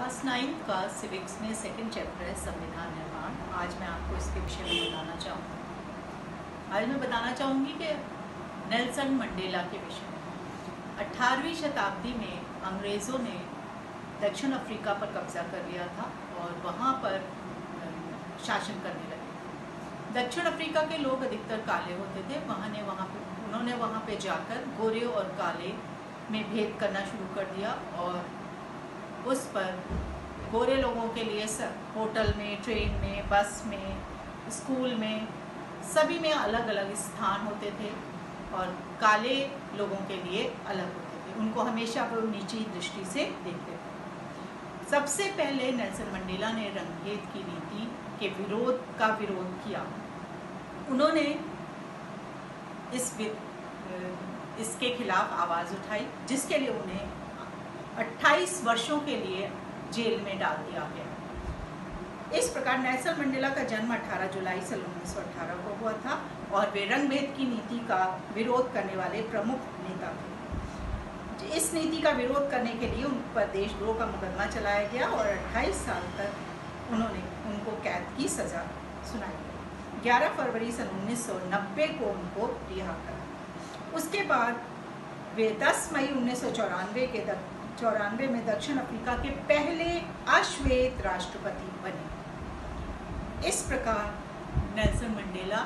Class ninth का civics में second chapter है, संविधान निर्माण। आज मैं आपको इसके विषय में बताना चाहूँगी। आज मैं बताना चाहूँगी कि नेल्सन मंडेला के विषय में। अठारहवीं शताब्दी में अंग्रेज़ों ने दक्षिण अफ्रीका पर कब्जा कर लिया था और वहाँ पर शासन करने लगे। दक्षिण अफ्रीका के लोग अधिकतर काले होते थे। वहाँ ने वहाँ पे, उन्होंने वहाँ पे जाकर गोरे और काले में भेद करना शुरू कर दिया और उस पर गोरे लोगों के लिए सब होटल में ट्रेन में बस में स्कूल में, सभी में अलग अलग स्थान होते थे और काले लोगों के लिए अलग होते थे। उनको हमेशा वो नीची दृष्टि से देखते थे। सबसे पहले नेल्सन मंडेला ने रंगभेद की नीति के विरोध, का विरोध किया। उन्होंने इस इसके खिलाफ आवाज़ उठाई, जिसके लिए उन्हें 28 वर्षों के लिए जेल में डाल दिया गया। इस प्रकार नेल्सन मंडेला का जन्म 18 जुलाई सन 1918 को हुआ था और वे रंगभेद की नीति का विरोध करने वाले प्रमुख नेता थे। इस नीति का विरोध करने के लिए उन पर देशद्रोह का मुकदमा चलाया गया और 28 साल तक उन्होंने उनको कैद की सज़ा सुनाई गई 11 फरवरी सन 1990 को उनको रिहा करा। उसके बाद वे 10 मई उन्नीस सौ चौरानवे के चौरानवे में दक्षिण अफ्रीका के पहले अश्वेत राष्ट्रपति बने। इस प्रकार नेल्सन मंडेला